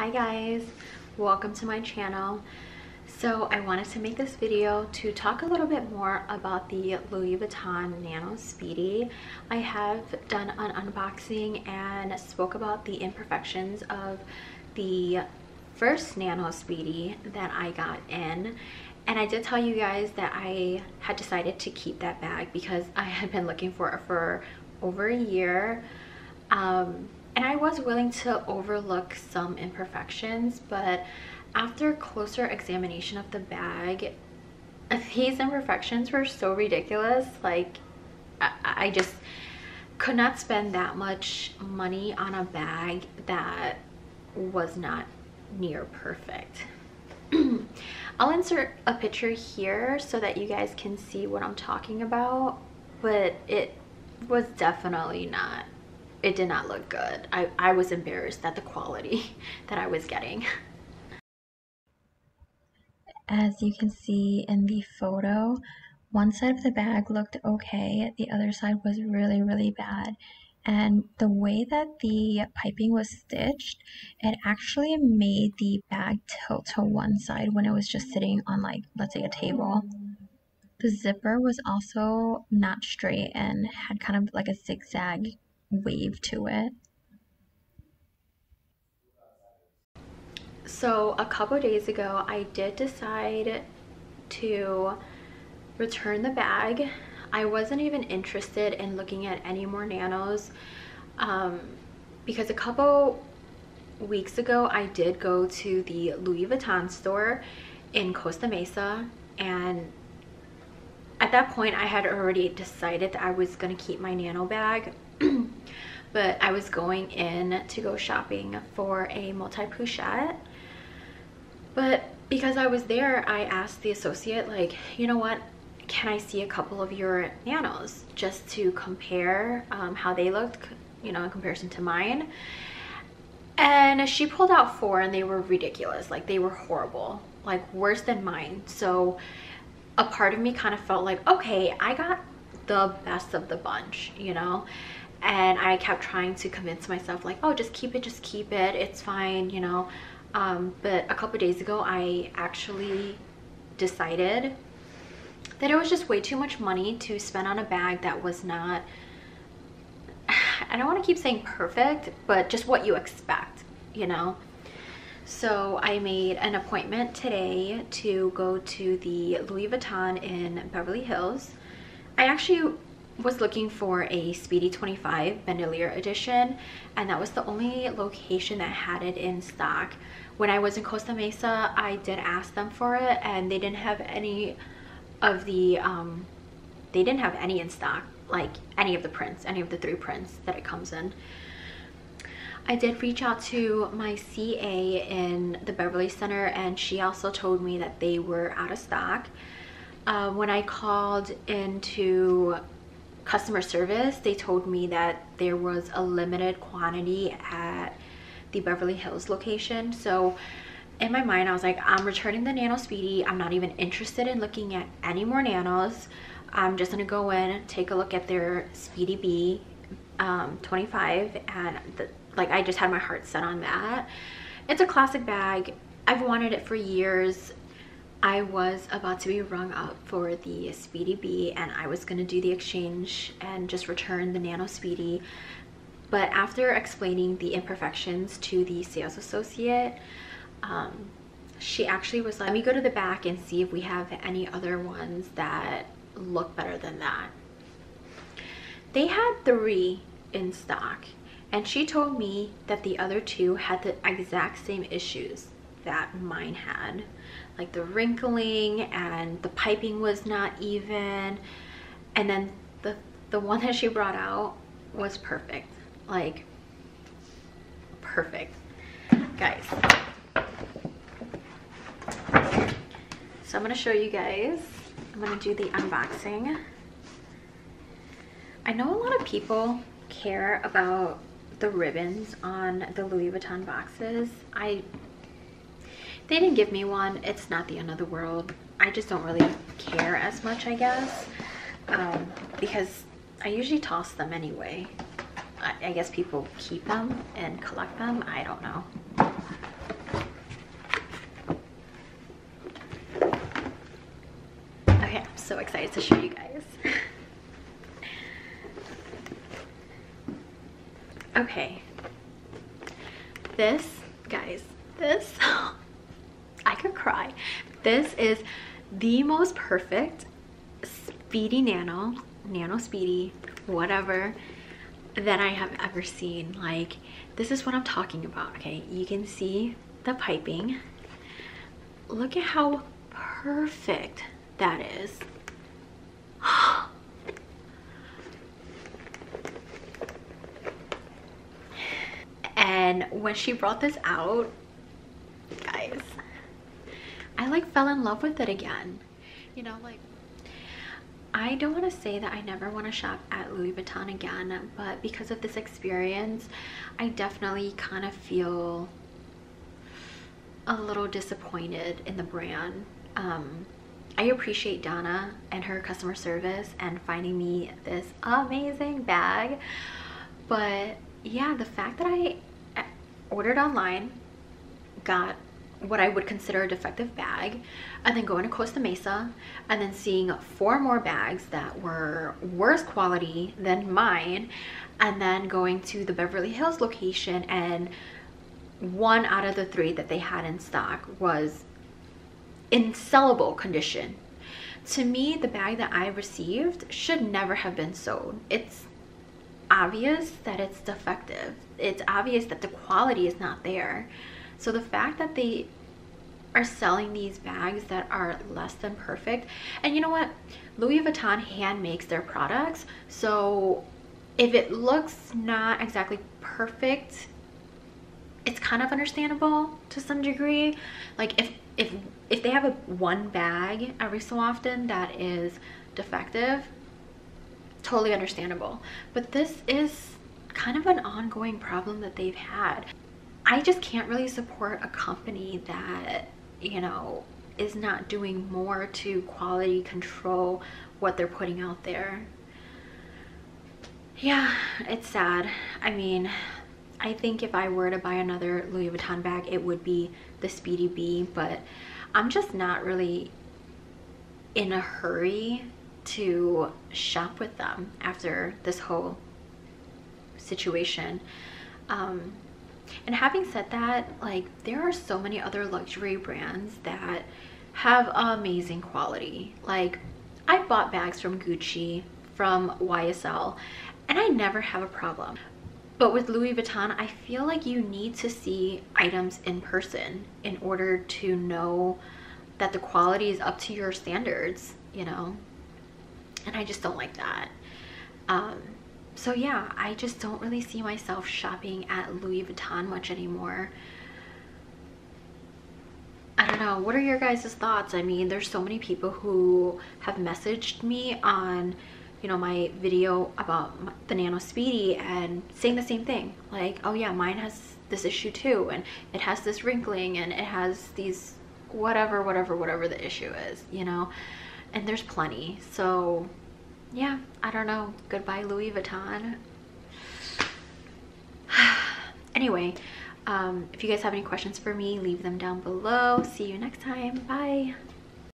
hi guys. Welcome to my channel. So i wanted to make this video to talk a little bit more about the louis vuitton nano speedy. I have done an unboxing and spoke about the imperfections of the first nano speedy that i got in. And i did tell you guys that i had decided to keep that bag because i had been looking for it for over a year. Um, and I was willing to overlook some imperfections, but after closer examination of the bag, these imperfections were so ridiculous. Like, I, I just could not spend that much money on a bag that was not near perfect. I'll insert a picture here so that you guys can see what I'm talking about, but it was definitely not it did not look good. I, I was embarrassed at the quality that I was getting. As you can see in the photo, one side of the bag looked okay, the other side was really, really bad. And the way that the piping was stitched, it actually made the bag tilt to one side when it was just sitting on like, let's say a table. The zipper was also not straight and had kind of like a zigzag wave to it. So a couple days ago, I did decide to return the bag. I wasn't even interested in looking at any more nanos um, because a couple weeks ago, I did go to the Louis Vuitton store in Costa Mesa and at that point I had already decided that I was going to keep my nano bag but I was going in to go shopping for a multi-pochette. But because I was there, I asked the associate, like, you know what, can I see a couple of your nanos just to compare um, how they looked, you know, in comparison to mine. And she pulled out four and they were ridiculous. Like they were horrible, like worse than mine. So a part of me kind of felt like, okay, I got the best of the bunch, you know? and I kept trying to convince myself like oh just keep it just keep it it's fine you know um, but a couple days ago I actually decided that it was just way too much money to spend on a bag that was not I don't want to keep saying perfect but just what you expect you know so I made an appointment today to go to the Louis Vuitton in Beverly Hills I actually was looking for a Speedy 25 Bandolier edition and that was the only location that had it in stock. When I was in Costa Mesa, I did ask them for it and they didn't have any of the, um, they didn't have any in stock, like any of the prints, any of the three prints that it comes in. I did reach out to my CA in the Beverly Center and she also told me that they were out of stock. Uh, when I called into customer service, they told me that there was a limited quantity at the Beverly Hills location. So in my mind, I was like, I'm returning the Nano Speedy. I'm not even interested in looking at any more Nanos. I'm just gonna go in, take a look at their Speedy B um, 25 and the, like I just had my heart set on that. It's a classic bag. I've wanted it for years. I was about to be rung up for the Speedy B and I was to do the exchange and just return the Nano Speedy. But after explaining the imperfections to the sales associate, um, she actually was like, let me go to the back and see if we have any other ones that look better than that. They had three in stock and she told me that the other two had the exact same issues that mine had. Like the wrinkling and the piping was not even. And then the the one that she brought out was perfect. Like perfect. Guys. So i'm going to show you guys. I'm going to do the unboxing. I know a lot of people care about the ribbons on the Louis Vuitton boxes. I they didn't give me one. It's not the end of the world. I just don't really care as much, I guess, um, because I usually toss them anyway. I, I guess people keep them and collect them. I don't know. Okay, I'm so excited to show you guys. This, guys, this, I could cry. This is the most perfect Speedy Nano, Nano Speedy, whatever, that I have ever seen. Like, this is what I'm talking about, okay? You can see the piping. Look at how perfect that is. When she brought this out, guys, I like fell in love with it again. You know, like I don't want to say that I never want to shop at Louis Vuitton again, but because of this experience, I definitely kind of feel a little disappointed in the brand. Um, I appreciate Donna and her customer service and finding me this amazing bag. But yeah, the fact that I ordered online, got what I would consider a defective bag and then going to Costa Mesa and then seeing four more bags that were worse quality than mine and then going to the Beverly Hills location and one out of the three that they had in stock was in sellable condition. To me, the bag that I received should never have been sold. It's obvious that it's defective. It's obvious that the quality is not there. So the fact that they are selling these bags that are less than perfect, and you know what? Louis Vuitton hand makes their products. So if it looks not exactly perfect, it's kind of understandable to some degree. Like if if if they have a one bag every so often that is defective, totally understandable. But this is kind of an ongoing problem that they've had. I just can't really support a company that, you know, is not doing more to quality control what they're putting out there. Yeah, it's sad. I mean, I think if I were to buy another Louis Vuitton bag, it would be the Speedy B, but I'm just not really in a hurry to shop with them after this whole situation. Um, and having said that, like there are so many other luxury brands that have amazing quality. Like I bought bags from Gucci, from YSL, and I never have a problem. But with Louis Vuitton, I feel like you need to see items in person in order to know that the quality is up to your standards, you know? And I just don't like that. Um, so yeah, I just don't really see myself shopping at Louis Vuitton much anymore. I don't know. What are your guys' thoughts? I mean, there's so many people who have messaged me on, you know, my video about the Nano Speedy and saying the same thing. Like, oh yeah, mine has this issue too. And it has this wrinkling and it has these whatever, whatever, whatever the issue is, you know? And there's plenty. So yeah, I don't know. Goodbye, Louis Vuitton. anyway, um, if you guys have any questions for me, leave them down below. See you next time. Bye.